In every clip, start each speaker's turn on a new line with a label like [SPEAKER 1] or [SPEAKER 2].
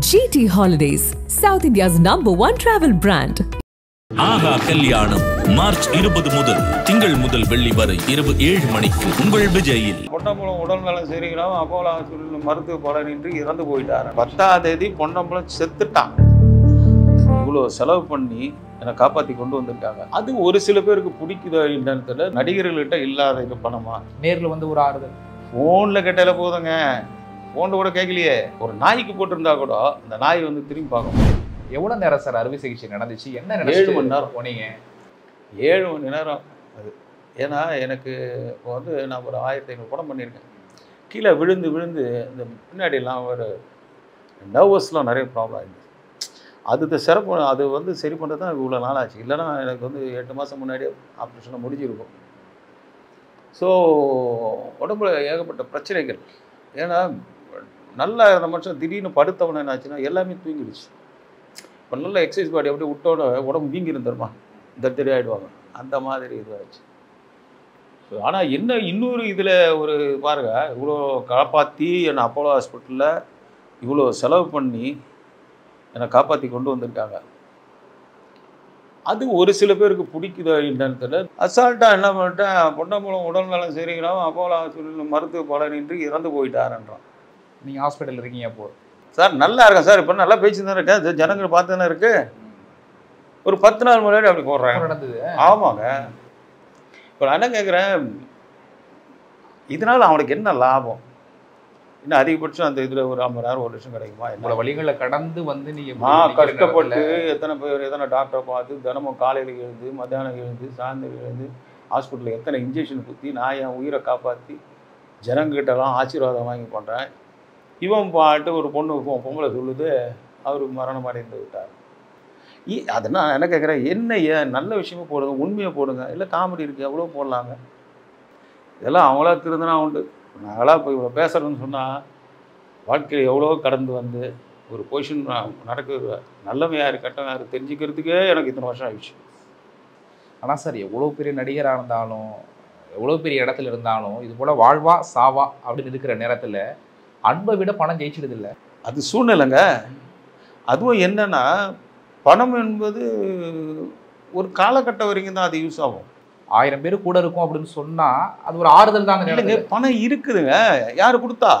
[SPEAKER 1] GT Holidays, South India's number one travel brand.
[SPEAKER 2] ஆகா கல்யாணம் March இருபது முதல் திங்கள் முதல் வெள்ளி வரை இரவு ஏழு மணிக்கு உங்கள் விஜயில்.
[SPEAKER 3] பொன்னம்பலம் உடல் நலம் சரியில்லாம அப்போலோ ஹாஸ்பிட்டல் மருத்துவ பலனின்றி இறந்து போயிட்டார். பத்தாம் தேதி பொன்னம்பலம் செத்துட்டான். இவ்வளோ செலவு பண்ணி என்னை காப்பாற்றி கொண்டு வந்திருக்காங்க. அது ஒரு சில பேருக்கு பிடிக்குதோ என்னன்னு தெரியல. நடிகர்கள்கிட்ட இல்லாத இது பணமா?
[SPEAKER 4] நேர்ல வந்து ஒரு ஆறுதல்.
[SPEAKER 3] ஃபோனில் கேட்டால போதுங்க. ஃபோனில் கூட கேட்கலையே ஒரு நாய்க்கு போட்டிருந்தா கூட அந்த நாய் வந்து திரும்பி பார்க்கும்.
[SPEAKER 4] எவ்வளவு நேரம் சார் அறுவை சிகிச்சை நடந்துச்சு? என்ன
[SPEAKER 3] ஏழு மணி நேரம்.
[SPEAKER 4] போனீங்க?
[SPEAKER 3] ஏழு மணி நேரம் அது. ஏன்னா எனக்கு இப்போ வந்து நான் ஒரு ஆயிரத்தி ஐநூறு படம் பண்ணியிருக்கேன். கீழே விழுந்து விழுந்து இந்த பின்னாடிலாம் ஒரு நர்வஸ்லாம் நிறைய ப்ராப்ளம் ஆயிடுச்சு. அது சிறப்பு அது வந்து சரி பண்ணுறது தான் இவ்வளோ நாள் ஆச்சு. இல்லைன்னா எனக்கு வந்து எட்டு மாதம் முன்னாடியே ஆப்ரேஷனை முடிஞ்சிருக்கும். ஸோ உடம்புல ஏகப்பட்ட பிரச்சனைகள். ஏன்னா நல்லா இருந்த மனுஷன் திடீர்னு படுத்தவன என்னாச்சுன்னா எல்லாமே தூங்கிடுச்சு. இப்போ நல்ல எக்ஸசைஸ் பாடி அப்படியே விட்டோட உடம்பு வீங்கி இருந்துருமா ஆகிடுவாங்க அந்த மாதிரி இதுவாகிடுச்சு ஆனால் என்ன இன்னொரு இதில் ஒரு பாருங்க இவ்வளோ காப்பாற்றி என்னை அப்போலோ ஹாஸ்பிட்டலில் இவ்வளோ செலவு பண்ணி என்னை காப்பாற்றி கொண்டு வந்திருக்காங்க அது ஒரு சில பேருக்கு பிடிக்குதோ என்னன்னு தெரியல. அசால்ட்டாக என்ன பண்ணிட்டேன் பொன்னம்பலம் உடல் நலம் அப்போலோ ஹாஸ்பிட்டல் மருத்துவ பலனின்றி இறந்து போயிட்டாருன்றான்.
[SPEAKER 4] நீங்க ஹாஸ்பிட்டல் இருக்கீங்க அப்போ.
[SPEAKER 3] சார் நல்லா இருக்கேன் சார். இப்போ நல்லா பேச்சு தானே இருக்கேன் ஜனங்கள் பார்த்து தானே இருக்கு. ஒரு பத்து நாள் முன்னாடி அப்படி போடுறாங்க.
[SPEAKER 4] நடந்தது.
[SPEAKER 3] ஆமாங்க. இப்போ நான் என்ன கேட்குறேன் இதனால் அவனுக்கு என்ன லாபம்? இன்னும் அதிகபட்சம் அந்த இதில் ஒரு ஐம்பதாயிரம் ஒரு லட்சம் கிடைக்குமா?
[SPEAKER 4] உங்களோட
[SPEAKER 3] என்ன
[SPEAKER 4] வழிகளை கடந்து வந்து நீங்க இப்படி
[SPEAKER 3] நான்
[SPEAKER 4] நிக்கிற
[SPEAKER 3] கஷ்டப்பட்டு எத்தனை பேர் எத்தனை டாக்டரை பார்த்து தினமும் காலையில் எழுந்து மத்தியானம் எழுந்து சாயந்தரம் எழுந்து ஹாஸ்பிட்டலில் எத்தனை இன்ஜெக்ஷன் குத்தி நான் என் உயிரை காப்பாற்றி ஜனங்கிட்டலாம் ஆசீர்வாதம் வாங்கி பண்ணுறேன் இவன் பாட்டு ஒரு பொண்ணு பொம்பளை சொல்லுது அவர் மரணம் அடைந்து விட்டார். இ அதை நான் என்ன கேட்குறேன் என்ன ஏன் நல்ல விஷயமா போடுங்க உண்மையை போடுங்க இல்லை காமெடி இருக்குது எவ்வளோ போடலாங்க. இதெல்லாம் அவங்களா திருந்தனா உண்டு. நாங்களாக இப்போ இவ்வளோ பேசுகிறோன்னு சொன்னால் வாழ்க்கையில் எவ்வளோ கடந்து வந்து ஒரு பொசிஷன் நடக்குது நல்லவன் யார் கெட்டவன் யார் தெரிஞ்சுக்கிறதுக்கே எனக்கு இத்தனை வருஷம் ஆயிடுச்சு.
[SPEAKER 4] ஆனால் சார் எவ்வளோ பெரிய நடிகராக இருந்தாலும் எவ்வளோ பெரிய இடத்துல இருந்தாலும் இது போல் வாழ்வா சாவா அப்படின்னு இருக்கிற நேரத்தில் அன்பை விட பணம் ஜெயிச்சிடுது இல்ல.
[SPEAKER 3] அது சூழ்நிலைங்க. அதுவும் என்னன்னா பணம் என்பது ஒரு காலகட்டம் வரைக்கும் தான் அது யூஸ் ஆகும்.
[SPEAKER 4] ஆயிரம் பேர் கூட இருக்கும் அப்படின்னு சொன்னா அது ஒரு ஆறுதல் தான் அந்த
[SPEAKER 3] இல்லைங்க பணம் இருக்குதுங்க. யார் கொடுத்தா?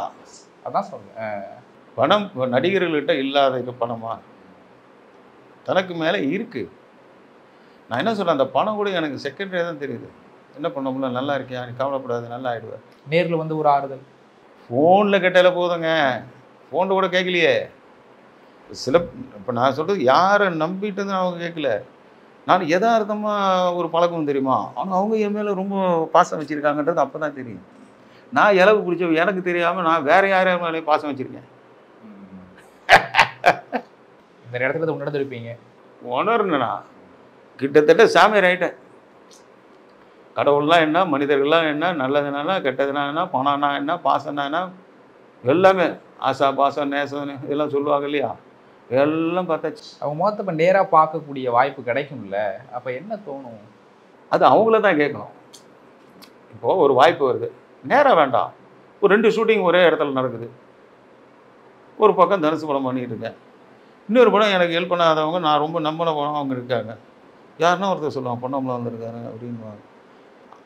[SPEAKER 4] அதான் சொல்றேன்.
[SPEAKER 3] பணம் நடிகர்கள்கிட்ட இல்லாத இது பணமா? தனக்கு மேலே இருக்கு. நான் என்ன சொல்றேன் அந்த பணம் கூட எனக்கு செகண்டரியாக தான் தெரியுது. என்ன பண்ண முடியல நல்லா இருக்கியா? நீ கவலைப்படாது நல்லா ஆயிடுவேன்
[SPEAKER 4] நேர்ல வந்து ஒரு ஆறுதல்.
[SPEAKER 3] ஃபோனில் கேட்டால போதுங்க. ஃபோனில் கூட கேட்கலையே சில இப்போ நான் சொல்கிறது யாரை நம்பிட்டு வந்து அவங்க கேட்கல நான் யதார்த்தமாக ஒரு பழக்கம் தெரியுமா? ஆனால் அவங்க என் மேலே ரொம்ப பாசம் வச்சுருக்காங்கன்றது அப்போ தான் தெரியும். நான் இலவு பிடிச்ச எனக்கு தெரியாமல் நான் வேற யார் யார் மேலேயும் பாசம் வச்சுருக்கேன்.
[SPEAKER 4] இந்த இதை உணர்ந்திருப்பீங்க.
[SPEAKER 3] உணர்னா கிட்டத்தட்ட சாமியார் ஆயிட்டேன். கடவுள்லாம் என்ன மனிதர்கள்லாம் என்ன நல்லதுனா கெட்டதுனா என்ன பணம்னா என்ன பாசம்னா என்ன எல்லாமே ஆசா பாசம் நேசம் இதெல்லாம் சொல்லுவாங்க இல்லையா? எல்லாம் பார்த்தாச்சு.
[SPEAKER 4] அவங்க முகத்தை இப்ப நேரா பார்க்கக்கூடிய வாய்ப்பு கிடைக்கும்ல. அப்ப என்ன தோணும்?
[SPEAKER 3] அது அவங்கள தான் கேட்கணும். இப்போது ஒரு வாய்ப்பு வருது. நேராக வேண்டாம். ஒரு ரெண்டு ஷூட்டிங் ஒரே இடத்துல நடக்குது. ஒரு பக்கம் தனுசு படம் பண்ணிட்டு இருக்கேன். இன்னொரு படம் எனக்கு ஹெல்ப் பண்ணாதவங்க நான் ரொம்ப நம்பின படம் அவங்க இருக்காங்க. யாருன்னா ஒருத்தர் சொல்லுவாங்க பொண்ணாமலாம் வந்திருக்காரு அப்படின்வாங்க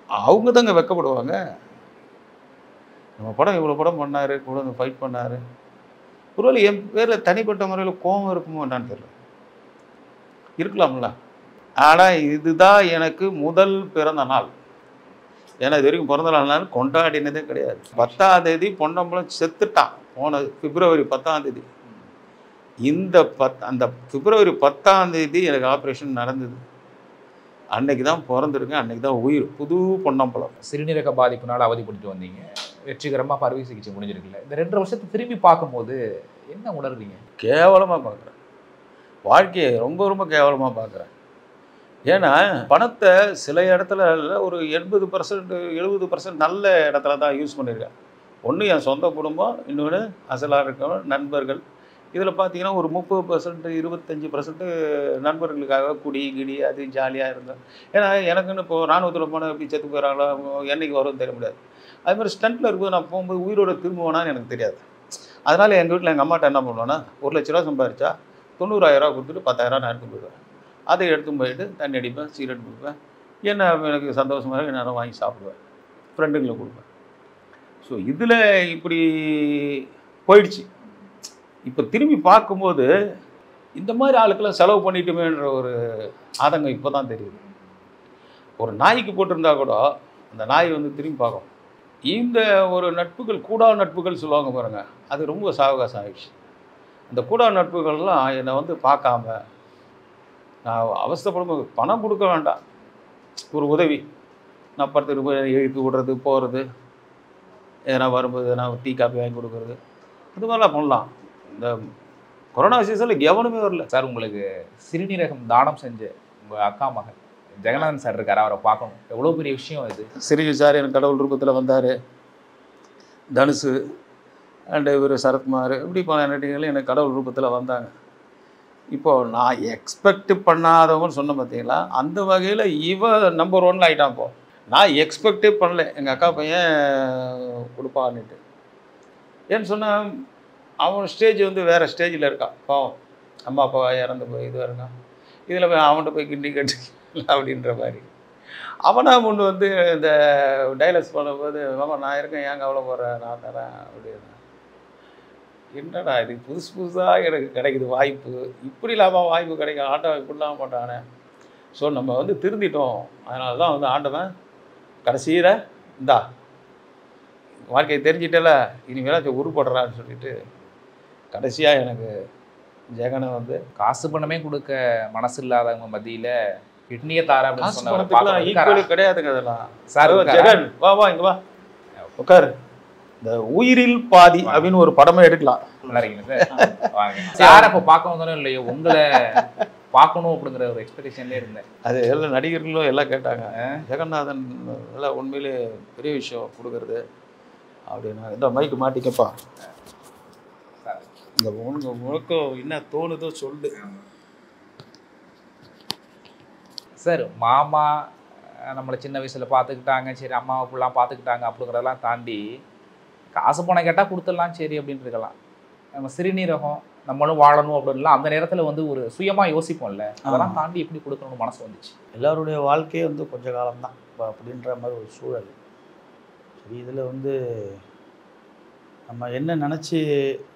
[SPEAKER 3] அவங்க தாங்க வெக்கப்படுவாங்க. நம்ம படம் இவ்வளோ படம் பண்ணார் கூட வந்து ஃபைட் பண்ணார். ஒருவேளை என் பேரில் தனிப்பட்ட முறையில் கோபம் இருக்குமோ என்னன்னு தெரியல. இருக்கலாம்ல. ஆனால் இதுதான் எனக்கு முதல் பிறந்த நாள். ஏன்னா இது வரைக்கும் பிறந்த நாள் கொண்டாடினதே கிடையாது. பத்தாம் தேதி பொன்னம்பலம் செத்துட்டான். போன பிப்ரவரி பத்தாம் தேதி. இந்த பத் அந்த பிப்ரவரி பத்தாம் தேதி எனக்கு ஆப்ரேஷன் நடந்தது. அன்னைக்கு தான் பிறந்திருக்கேன் அன்னைக்கு தான் உயிர். புது பொன்னம்பலம்.
[SPEAKER 4] சிறுநீரக பாதிப்புனால அவதிப்பட்டு வந்தீங்க. வெற்றிகரமா அறுவை சிகிச்சை முடிஞ்சிருக்குல்ல. இந்த ரெண்டு வருஷத்தை திரும்பி பார்க்கும்போது என்ன உணர்றீங்க?
[SPEAKER 3] கேவலமாக பார்க்குறேன். வாழ்க்கையை ரொம்ப ரொம்ப கேவலமாக பார்க்குறேன். ஏன்னா பணத்தை சில இடத்துல ஒரு எண்பது பர்சன்ட் எழுபது பர்சன்ட் நல்ல இடத்துல தான் யூஸ் பண்ணியிருக்கேன். ஒன்று என் சொந்த குடும்பம் இன்னொன்று அசலாக இருக்கவங்க நண்பர்கள் இதில் பார்த்தீங்கன்னா ஒரு முப்பது பர்சன்ட் இருபத்தஞ்சி பர்சன்ட் நண்பர்களுக்காக குடி கிடி அது ஜாலியாக இருந்தோம் ஏன்னா எனக்குன்னு இப்போ ராணுவத்தில் போனால் எப்படி செத்து போயிடறாங்களோ என்றைக்கு வரும்னு தெரிய முடியாது. அது மாதிரி ஸ்டண்ட்டில் இருக்கும்போது நான் போகும்போது உயிரோட திரும்புவேனான்னு எனக்கு தெரியாது. அதனால் எங்கள் வீட்டில் எங்கள் அம்மாட்ட என்ன பண்ணுவேன்னா ஒரு லட்ச ரூபா சம்பாரிச்சா தொண்ணூறாயிரரூவா கொடுத்துட்டு பத்தாயிரரூவா நான் எடுத்து போயிடுவேன். அதை எடுத்து போயிட்டு தண்ணி அடிப்பேன் சிகரெட் கொடுப்பேன். என்ன எனக்கு சந்தோஷமாக இருக்கு நேரம் வாங்கி சாப்பிடுவேன். ஃப்ரெண்டுங்களை கொடுப்பேன். ஸோ இதில் இப்படி போயிடுச்சு. இப்போ திரும்பி பார்க்கும்போது இந்த மாதிரி ஆளுக்கெல்லாம் செலவு பண்ணிட்டுமேன்ற ஒரு ஆதங்கம் இப்போ தான் தெரியுது. ஒரு நாய்க்கு போட்டிருந்தா கூட அந்த நாய் வந்து திரும்பி பார்க்கும். இந்த ஒரு நட்புகள் கூடா நட்புகள் சொல்லுவாங்க பாருங்கள் அது ரொம்ப சாவகாசம் ஆயிடுச்சு. அந்த கூடா நட்புகள்லாம் என்னை வந்து பார்க்காம நான் அவசரப்படும் பணம் கொடுக்க வேண்டாம். ஒரு உதவி. நான் பத்து ரூபாய் எழுத்து விடுறது போகிறது எதனா வரும்போது எதனா டீ காப்பி வாங்கி கொடுக்குறது. இது மாதிரிலாம் பண்ணலாம். இந்த கொரோனா சீசனில் எவனுமே வரல.
[SPEAKER 4] சார் உங்களுக்கு சிறுநீரகம் தானம் செஞ்ச உங்கள் அக்கா மகன் ஜெகநாதன் சார் இருக்கார் அவரை பார்க்கணும். எவ்வளோ பெரிய விஷயம் இது?
[SPEAKER 3] சிறிய சார் எனக்கு கடவுள் ரூபத்தில் வந்தார். தனுஷு அண்டு இவர் சரத்குமார் இப்படி பல நடிகர்களும் எனக்கு கடவுள் ரூபத்தில் வந்தாங்க. இப்போது நான் எக்ஸ்பெக்ட் பண்ணாதவங்கன்னு சொன்ன பார்த்தீங்களா அந்த வகையில் இவ நம்பர் ஒன்ல ஆகிட்டான் இப்போ. நான் எக்ஸ்பெக்டே பண்ணல. எங்கள் அக்கா பையன் கொடுப்பான்னுட்டு. ஏன்னு சொன்னால் அவன் ஸ்டேஜ் வந்து வேறு ஸ்டேஜில் இருக்கான். பாவம். அம்மா அப்பா இறந்து போய் இதுவாக இருக்கான் இதில் போய் அவன்கிட்ட போய் கிண்டி கட்டு அப்படின்ற மாதிரி. அவனாக முன் வந்து இந்த டைலஸ் பண்ணும்போது மாமா நான் இருக்கேன். ஏன் கவலை போடுறேன் நான் தரேன். அப்படின்னு என்னடா இது? புதுசு புதுசாக எனக்கு கிடைக்குது வாய்ப்பு. இப்படி இல்லாமல் வாய்ப்பு கிடைக்கும். ஆண்டவன் இப்படிலாம் போட்டானே ஸோ நம்ம வந்து திருந்திட்டோம். அதனால தான் வந்து ஆண்டவன் கடைசியில் இந்தா வாழ்க்கையை தெரிஞ்சிட்டல. இனிமேலாச்சும் உருப்படுறான்னு சொல்லிட்டு கடைசியாக எனக்கு ஜெகனை வந்து
[SPEAKER 4] காசு பணமே கொடுக்க மனசு இல்லாதவங்க மத்தியில கிட்னியை தார அப்படின்னு.
[SPEAKER 3] ஈக்குவலி கிடையாதுங்க அதெல்லாம்.
[SPEAKER 4] சார்?
[SPEAKER 3] ஜெகன் வா வா இங்க வா. உட்காரு. இந்த உயிரில் பாதி அப்படின்னு ஒரு படமே எடுக்கலாம்.
[SPEAKER 4] சார். அப்ப பார்க்க வந்தாலும் இல்லையோ உங்களை பார்க்கணும் அப்படிங்கிற ஒரு எக்ஸ்பெக்டேஷன்லேயே இருந்தேன்.
[SPEAKER 3] அது எல்லா நடிகர்களும் எல்லாம் கேட்டாங்க. ஜெகநாதன் எல்லாம் உண்மையிலே பெரிய விஷயம் கொடுக்கறது. அப்படின்னா இந்த மைக்கு மாட்டிக்கப்பா. இந்த உனக்கு முழக்கம் என்ன தோணுதோ சொல்லு.
[SPEAKER 4] சார் மாமா நம்மளை சின்ன வயசுல பார்த்துக்கிட்டாங்க. சரி அம்மா அப்படிலாம் பார்த்துக்கிட்டாங்க அப்படிங்கிறதெல்லாம் தாண்டி காசு பணம் கேட்டால் கொடுத்துடலாம் சரி அப்படின்னு இருக்கலாம். நம்ம சிறுநீரகம் நம்மளும் வாழணும் அப்படின்லாம் அந்த நேரத்துல வந்து ஒரு சுயமா யோசிப்போம்ல. அதெல்லாம் தாண்டி எப்படி கொடுக்கணும்னு மனசு வந்துச்சு.
[SPEAKER 5] எல்லாருடைய வாழ்க்கையே வந்து கொஞ்ச காலம்தான். இப்போ அப்படின்ற மாதிரி ஒரு சூழல். சரி இதில் வந்து நம்ம என்ன நினச்சி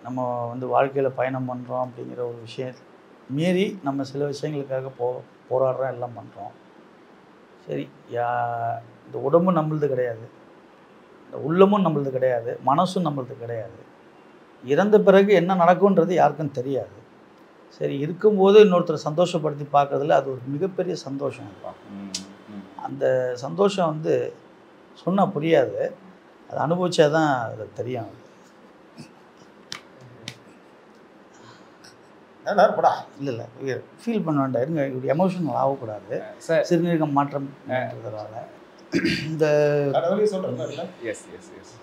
[SPEAKER 5] நம்ம வந்து வாழ்க்கையில் பயணம் பண்ணுறோம் அப்படிங்கிற ஒரு விஷயம் மீறி நம்ம சில விஷயங்களுக்காக போ போராடுறோம் எல்லாம் பண்ணுறோம் சரி யா இந்த உடம்பு நம்மளது கிடையாது. இந்த உள்ளமும் நம்மளது கிடையாது. மனசும் நம்மளது கிடையாது. இறந்த பிறகு என்ன நடக்கும்ன்றது யாருக்கும் தெரியாது. சரி இருக்கும்போது இன்னொருத்தரை சந்தோஷப்படுத்தி பார்க்குறதுல அது ஒரு மிகப்பெரிய சந்தோஷம் அந்த சந்தோஷம் வந்து சொன்னால் புரியாது. அதை அனுபவிச்சா தான் அது தெரியும்.
[SPEAKER 3] படா
[SPEAKER 5] இல்லை இல்லை. ஃபீல் பண்ண வேண்டாம். இருங்க. இப்படி எமோஷனல் ஆகக்கூடாது.
[SPEAKER 4] சார்.
[SPEAKER 5] சிறுநீரகம் மாற்றம் ஏற்படுறதால இந்த
[SPEAKER 4] எஸ் எஸ் எஸ்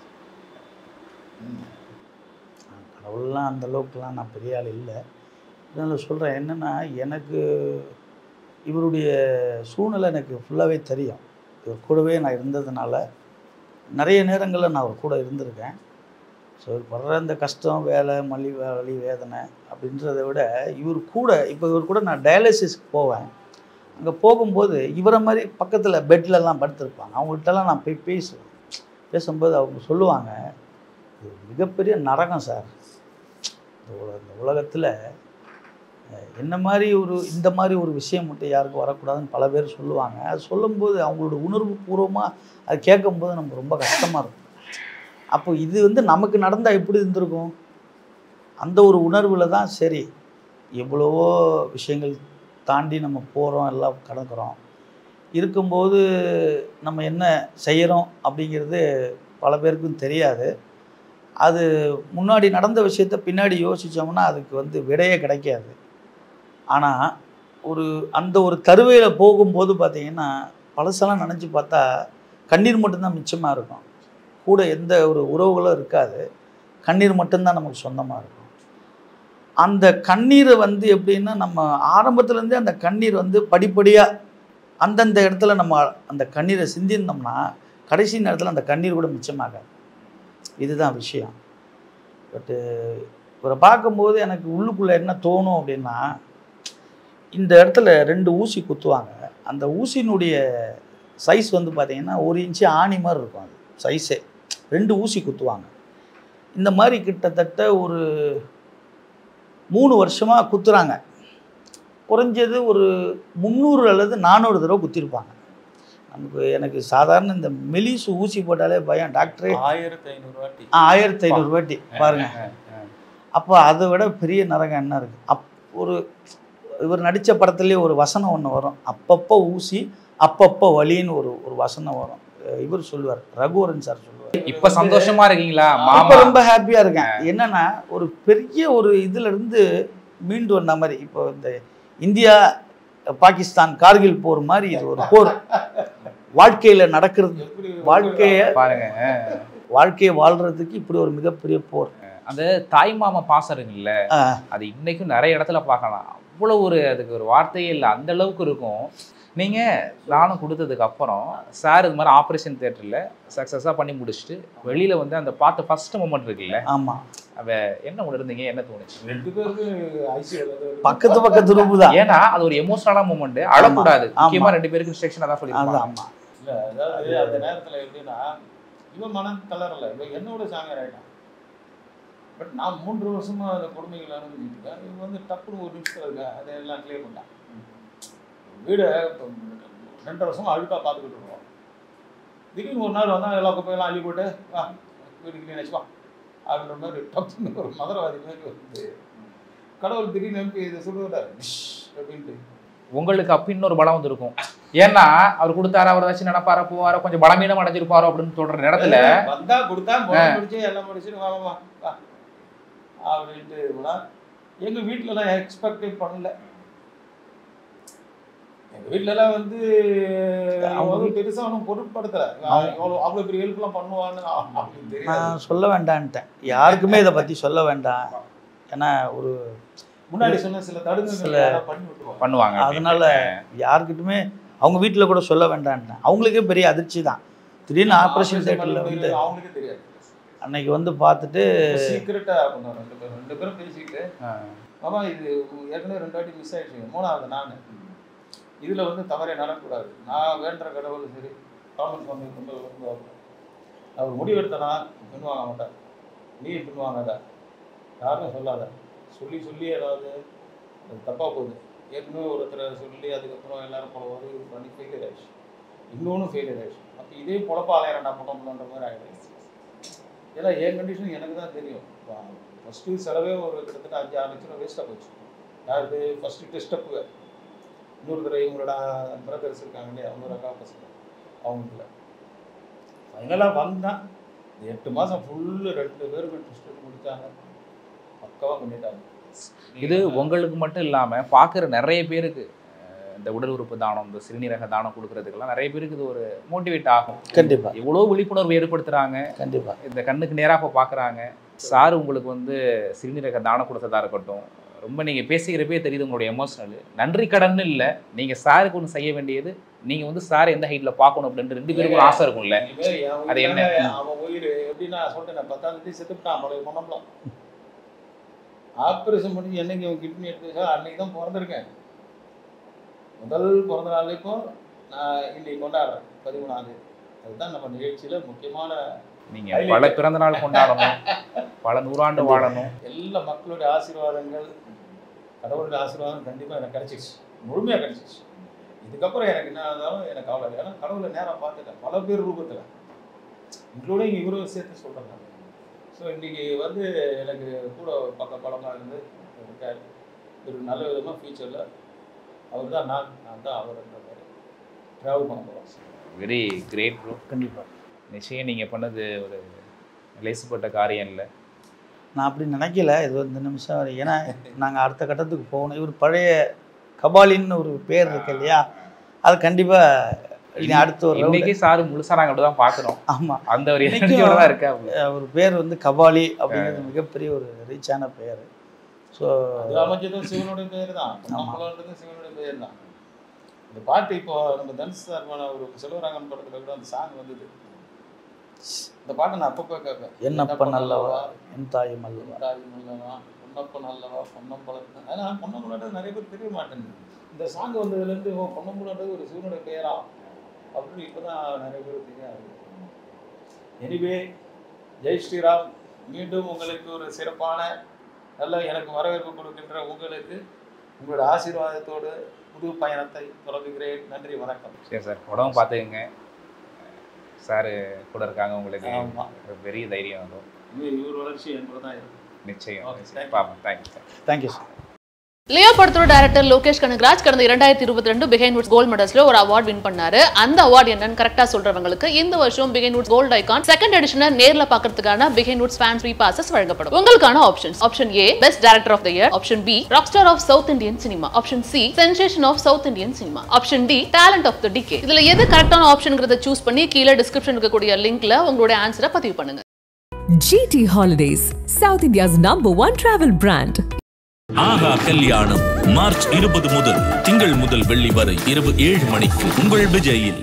[SPEAKER 5] கடவுள்லாம் அந்த அளவுக்குலாம் நான் பெரிய ஆள் இல்லை. இதனால் சொல்கிறேன் என்னென்னா எனக்கு இவருடைய சூழ்நிலை எனக்கு ஃபுல்லாகவே தெரியும். இவர் கூடவே நான் இருந்ததுனால நிறைய நேரங்களில் நான் அவர் கூட இருந்திருக்கேன். ஸோ இவர் படுற அந்த கஷ்டம் வேலை மல்லி வலி வேதனை அப்படின்றத விட இவர் கூட இப்போ இவர் கூட நான் டயாலிசிஸ்க்கு போவேன். அங்கே போகும்போது இவரை மாதிரி பக்கத்தில் பெட்லலாம் படுத்திருப்பாங்க. அவங்கள்ட்டலாம் நான் போய் பேசுவேன். பேசும்போது அவங்க சொல்லுவாங்க இது மிகப்பெரிய நரகம் சார். இந்த உல- இந்த உலகத்தில் என்ன மாதிரி ஒரு இந்த மாதிரி ஒரு விஷயம் மட்டும் யாருக்கும் வரக்கூடாதுன்னு பல பேர் சொல்லுவாங்க. அது சொல்லும்போது அவங்களோட உணர்வு பூர்வமாக அது கேட்கும்போது நமக்கு ரொம்ப கஷ்டமாக இருக்கும். அப்போ இது வந்து நமக்கு நடந்தால் எப்படி இருந்திருக்கும்? அந்த ஒரு உணர்வில் தான் சரி எவ்வளவோ விஷயங்கள் தாண்டி நம்ம போகிறோம் எல்லாம் கடக்கிறோம். இருக்கும்போது நம்ம என்ன செய்கிறோம் அப்படிங்கிறது பல பேருக்கும் தெரியாது. அது முன்னாடி நடந்த விஷயத்த பின்னாடி யோசித்தோம்னா அதுக்கு வந்து விடையே கிடைக்காது. ஆனால் ஒரு அந்த ஒரு தருவையில் போகும்போது பார்த்திங்கன்னா பழசெல்லாம் நினச்சி பார்த்தா கண்ணீர் மட்டும்தான் மிச்சமாக இருக்கும். கூட எந்த ஒரு உறவுகளும் இருக்காது. கண்ணீர் மட்டும்தான் நமக்கு சொந்தமாக இருக்கும். அந்த கண்ணீரை வந்து எப்படின்னா நம்ம ஆரம்பத்துலேருந்தே அந்த கண்ணீர் வந்து படிப்படியாக அந்தந்த இடத்துல நம்ம அந்த கண்ணீரை சிந்திருந்தோம்னா கடைசி நேரத்தில் அந்த கண்ணீர் கூட மிச்சமாகாது. இதுதான் விஷயம். பட்டு இவரை பார்க்கும்போது எனக்கு உள்ளுக்குள்ளே என்ன தோணும் அப்படின்னா இந்த இடத்துல ரெண்டு ஊசி குத்துவாங்க. அந்த ஊசியினுடைய சைஸ் வந்து பார்த்திங்கன்னா ஒரு இன்ச்சு ஆணி மாதிரி இருக்கும் அது. சைஸே. ரெண்டு ஊசி குத்துவாங்க. இந்த மாதிரி கிட்டத்தட்ட ஒரு மூணு வருஷமாக குத்துறாங்க. குறைஞ்சது ஒரு முந்நூறு அல்லது நானூறு தடவை குத்திருப்பாங்க. நமக்கு எனக்கு சாதாரண இந்த மெலிசு ஊசி போட்டாலே பயம். டாக்டரே.
[SPEAKER 3] ஆயிரத்தி ஐநூறு வாட்டி.
[SPEAKER 5] ஆயிரத்தி ஐநூறு வாட்டி. பாருங்க. அப்போ அதை விட பெரிய நரகம் என்ன இருக்குது அப் ஒரு இவர் நடித்த படத்துலேயே ஒரு வசனம் ஒன்று வரும். அப்பப்போ ஊசி அப்பப்போ வலின்னு ஒரு ஒரு வசனம் வரும். இவர் சொல்லுவார். ரகுவரன் சார் சொல்லுவார்.
[SPEAKER 4] இப்ப சந்தோஷமா இருக்கீங்களா? மாமா?
[SPEAKER 5] ரொம்ப ஹாப்பியாக இருக்கேன். என்னன்னா ஒரு பெரிய ஒரு இதுல இருந்து மீண்டு வந்த மாதிரி இப்போ இந்த இந்தியா பாகிஸ்தான் கார்கில் போர் மாதிரி இது ஒரு போர். வாழ்க்கையில் நடக்கிறது வாழ்க்கையை
[SPEAKER 4] பாருங்க.
[SPEAKER 5] வாழ்க்கையை வாழ்றதுக்கு இப்படி ஒரு மிகப்பெரிய போர்.
[SPEAKER 4] அந்த தாய் மாமா பாசம் இருக்குல்ல
[SPEAKER 5] ஆ.
[SPEAKER 4] அது இன்னைக்கும் நிறைய இடத்துல பார்க்கலாம். அவ்வளோ ஒரு அதுக்கு ஒரு வார்த்தையே இல்லை. அந்த அளவுக்கு இருக்கும். நீங்க தானம் கொடுத்ததுக்கு அப்புறம் சார் இது மாதிரி ஆப்ரேஷன் தியேட்டர்ல சக்ஸஸாக பண்ணி முடிச்சுட்டு வெளியில வந்து அந்த பார்த்த ஃபர்ஸ்ட் மூமெண்ட் இருக்குல்ல
[SPEAKER 5] ஆமாம்
[SPEAKER 4] அவ என்ன உணர்ந்தீங்க? என்ன தோணுச்சு?
[SPEAKER 3] ரெண்டு பேருக்கு ஐசியூ
[SPEAKER 5] பக்கத்து பக்கத்து ரூபு தான்.
[SPEAKER 4] ஏன்னா அது ஒரு எமோஷனலான மூமெண்ட் அழக்கூடாது.
[SPEAKER 5] ஆமா.
[SPEAKER 4] முக்கியமா ரெண்டு பேருக்கு இன்ஸ்ட்ரக்ஷன் அதான்
[SPEAKER 5] அது
[SPEAKER 4] சொல்லியிருப்பாங்க
[SPEAKER 5] ஆமாம்
[SPEAKER 3] இல்ல அதாவது அந்த நேரத்துல எப்படின்னா இவன் மனம் தளரல. இவன் என்னோட சாமியார் ஆயிட்டான் பட் நான் மூன்று வருஷமா அந்த கொடுமைகள் அனுபவிச்சுட்டு இருக்கேன். இவன் வந்து டப்புனு ஒரு நிமிஷத்துல இருக்க அதை எல்லாம் கிளியர் பண்ணிட்டான். வீடை ரெண்டரை வருஷமா அழுக்கா பார்த்துக்கிட்டு இருக்கோம். திடீர்னு ஒரு நாள் வந்தா எல்லா குப்பையெல்லாம் அள்ளி போட்டு வா வீடு கிளீன் வச்சுவா அப்படின்ற மாதிரி டப்புன்னு ஒரு மதுரவாதி மாதிரி வந்து கடவுள் திடீர்னு அனுப்பி இதை சொல்லுவார் அப்படின்ட்டு.
[SPEAKER 4] உங்களுக்கு அப்ப இன்னொரு பலம் வந்திருக்கும். ஏன்னா அவர் கொடுத்தாரு அவர் வச்சு நடப்பாரா போவாரோ கொஞ்சம் பலமீனம் அடைஞ்சிருப்பாரோ அப்படின்னு சொல்ற நேரத்துல
[SPEAKER 3] வந்தா கொடுத்தா முடிச்சு எல்லாம் முடிச்சுட்டு வா வா, அப்படின்ட்டு எங்க வீட்ல எல்லாம் எக்ஸ்பெக்டே பண்ணல. எங்க வீட்ல எல்லாம் வந்து
[SPEAKER 5] அவங்க
[SPEAKER 3] அவங்க பெருசா ஒன்றும் பொருட்படுத்தல.
[SPEAKER 5] அவங்க-
[SPEAKER 3] அவ்வளோ அவ்வளோ பெரிய ஹெல்ப்லாம் பண்ணுவான்னு
[SPEAKER 5] நான் சொல்ல வேண்டான்ட்டேன். யாருக்குமே இதை பற்றி சொல்ல வேண்டாம். ஏன்னா ஒரு
[SPEAKER 3] முன்னாடி சொன்ன சில தடுங்க
[SPEAKER 5] சில-
[SPEAKER 4] பண்ணுவாங்க
[SPEAKER 5] அதனால யாருக்கிட்டுமே அவங்க வீட்டில் கூட சொல்ல வேண்டான்ட்டேன். அவங்களுக்கே பெரிய அதிர்ச்சி தான். திடீர்னு ஆப்ரேஷன் தேட்டரில் வந்து
[SPEAKER 3] அவங்களுக்கே தெரியாது.
[SPEAKER 5] அன்னைக்கு வந்து பார்த்துட்டு
[SPEAKER 3] சீக்கிரட்டா பண்ணுவாங்க. ரெண்டு பேரும் ரெண்டு பேரும் பேசிக்கிட்டு மாமா இது ஏற்கனவே ரெண்டு வாட்டி மிஸ் ஆயிடுச்சு. மூணாவது நான். இதில் வந்து தவறே நடக்கக்கூடாது. நான் வேண்டுற கடவுள் சரி ராமன் சுவாமி ரொம்ப அவர் முடிவெடுத்தனா பின்வாங்க மாட்டார். நீ பின்வாங்காத. யாருமே சொல்லாத. சொல்லி சொல்லி ஏதாவது அது தப்பாக போகுது. ஏற்கனவே ஒருத்தரை சொல்லி அதுக்கப்புறம் எல்லாரும் போல உதவி பண்ணி ஃபெயிலியர் ஆயிடுச்சு. இன்னொன்று ஃபெயிலியர் ஆயிடுச்சு. அப்போ இதே பொழப்ப ஆலையரண்டா பண்ணணுன்ற மாதிரி ஆகிடுச்சு ஏன்னா என் கண்டிஷன் எனக்கு தான் தெரியும். ஃபஸ்ட்டு செலவே ஒரு கிட்டத்தட்ட அஞ்சு ஆறு லட்சம் வேஸ்ட்டாக போச்சு. யாருக்கு ஃபஸ்ட்டு டெஸ்டப்பு இன்னொரு தடவை இவங்களோட பிரதர்ஸ் இருக்காங்க இல்லையா அவங்களோட அக்கா பசங்க அவங்களுக்குல ஃபைனலாக வந்தான் எட்டு மாதம் ஃபுல்லு ரெண்டு பேருக்கு டெஸ்ட் முடித்தாங்க பக்காவாக பண்ணிட்டாங்க
[SPEAKER 4] இது உங்களுக்கு மட்டும் இல்லாம பார்க்குற நிறைய பேருக்கு இந்த உடல் உறுப்பு தானம் இந்த சிறுநீரக தானம் கொடுக்கறதுக்கெல்லாம் நிறைய பேருக்கு இது ஒரு மோட்டிவேட் ஆகும்.
[SPEAKER 5] கண்டிப்பா.
[SPEAKER 4] எவ்வளோ விழிப்புணர்வு ஏற்படுத்துறாங்க.
[SPEAKER 5] கண்டிப்பா.
[SPEAKER 4] இந்த கண்ணுக்கு நேராக இப்போ பார்க்குறாங்க சார் உங்களுக்கு வந்து சிறுநீரக தானம் கொடுத்ததா இருக்கட்டும் ரொம்ப நீங்கள் பேசிக்கிறப்பே தெரியுது உங்களுடைய எமோஷனல் நன்றி கடன் இல்லை. நீங்கள் சாருக்கு ஒன்று செய்ய வேண்டியது. நீங்கள் வந்து சார் எந்த ஹைட்டில் பார்க்கணும் அப்படின்ட்டு ரெண்டு பேருக்கும் ஆசை இருக்கும்ல. அது என்ன?
[SPEAKER 3] அவன் உயிர். எப்படின்னா சொல்லிட்டேன் பத்தாம் தேதி செத்துட்டான் ஆப்ரேஷன் பண்ணி என்னைக்கு அவன் கிட்னி எடுத்து அன்னைக்கு தான் பிறந்திருக்கேன். முதல் பிறந்த நாள் இப்போ நான் இன்னைக்கு கொண்டாடுறேன் பதிமூணாவது அதுதான் நம்ம நிகழ்ச்சியில முக்கியமான
[SPEAKER 4] நீங்கள் பல பிறந்த நாள் கொண்டாடணும். பல நூறாண்டு வாழணும்.
[SPEAKER 3] எல்லா மக்களுடைய ஆசீர்வாதங்கள் கடவுளுடைய ஆசீர்வாதம் கண்டிப்பாக எனக்கு கிடைச்சிச்சு முழுமையாக கிடைச்சிச்சு இதுக்கப்புறம் எனக்கு என்ன இருந்தாலும் எனக்கு கவலை இல்லை. ஏன்னா கடவுளை நேராக பார்த்துட்டேன். பல பேர் ரூபத்தில். இன்க்ளூடிங் இவரும் சேர்த்து சொல்கிறேன் ஸோ இன்றைக்கி வந்து எனக்கு கூட பக்க படமாக இருந்து இருக்கார். ஒரு நல்ல விதமாக ஃபியூச்சரில் அவர் தான் நான் நான் தான் அவர்ன்ற மாதிரி ட்ராவல் பண்ண போகிறோம்
[SPEAKER 4] வெரி கிரேட் ப்ரோ
[SPEAKER 5] கண்டிப்பா.
[SPEAKER 4] நிச்சயம் நீங்கள் பண்ணது ஒரு லேசுப்பட்ட காரியம் இல்லை.
[SPEAKER 5] நான் அப்படி நினைக்கல. இது இந்த நிமிஷம் வரை. ஏன்னா நாங்கள் அடுத்த கட்டத்துக்கு போகணும். இவர் பழைய கபாலின்னு ஒரு பேர் இருக்கு இல்லையா? அது கண்டிப்பாக இனி அடுத்த ஒரு
[SPEAKER 4] இன்னைக்கு சார் முழுசா நாங்கள் தான் பார்க்குறோம்.
[SPEAKER 5] ஆமா.
[SPEAKER 4] அந்த ஒரு எனர்ஜியோட தான் இருக்கா
[SPEAKER 5] அவர் பேர் வந்து கபாலி அப்படிங்கிறது மிகப்பெரிய ஒரு ரீச்சான பெயர் ஸோ
[SPEAKER 3] அது அமைஞ்சதும் சிவனுடைய பேர் தான் சிவனுடைய பேர் தான் இந்த பாட்டு இப்போ நம்ம தனுஷ் சார் ஒரு செல்வராங்கன் படத்துல கூட அந்த சாங் வந்தது. இந்த பாட்டை நான் அப்பப்போ கேட்பேன்.
[SPEAKER 5] என்னப்ப நல்லவா? என் தாயும் அல்லவா
[SPEAKER 3] தாய் நல்லவா பொன்னப்ப நல்லவா? பொன்னம்பலம் ஆனால் பொன்னம்பலன்றது நிறைய பேர் தெரிய மாட்டேங்குது இந்த சாங் வந்ததுலேருந்து ஓ பொன்னம்பலன்றது ஒரு சிவனுடைய பெயரா? அப்படின்னு இப்போ தான் நிறைய பேர் தெரிய எனிவே ஜெய் ஸ்ரீராம் மீண்டும் உங்களுக்கு ஒரு சிறப்பான நல்ல எனக்கு வரவேற்பு கொடுக்கின்ற உங்களுக்கு உங்களோட ஆசீர்வாதத்தோடு புது பயணத்தை தொடங்குகிறேன். நன்றி வணக்கம்.
[SPEAKER 4] சரி சார் உடம்பு பார்த்துக்குங்க. சார் கூட இருக்காங்க உங்களுக்கு பெரிய தைரியம் வரும்
[SPEAKER 3] இனிமே இவர் வளர்ச்சி என்பது தான் இருக்கும்
[SPEAKER 4] நிச்சயம். பார்ப்போம் thank you sir
[SPEAKER 5] thank you sir
[SPEAKER 6] Leo படத்தோட டைரக்டர் லோகேஷ் கனகராஜ் கடந்த இரண்டாயிரத்தி இருபத்தி ரெண்டு பிகைன் வுட்ஸ் கோல்ட் மெடல்ஸ்ல ஒரு அவார்ட் வின் பண்ணாரு. அந்த அவார்ட் என்னன்னு கரெக்டா சொல்றவங்களுக்கு இந்த வருஷம் Behindwoods gold icon second எடிஷனை நேர்ல பாக்கிறதுக்கான Behindwoods fan free passes வழங்கப்படும். உங்களுக்கான options option A best director of the year option B rock star of south Indian cinema option C sensation of south Indian cinema option D talent of the decade இதுல எது கரெக்டான ஆப்ஷன்ங்கிறத choose பண்ணி கீழே description இருக்கக்கூடிய லிங்க்ல உங்களுடைய ஆன்சரை பதிவு பண்ணுங்க.
[SPEAKER 1] GT Holidays, South India's number one travel brand.
[SPEAKER 2] ஆகா கல்யாணம் மார்ச் இருபது முதல் திங்கள் முதல் வெள்ளி வரை இரவு ஏழு மணிக்கு உங்கள் விஜயில்.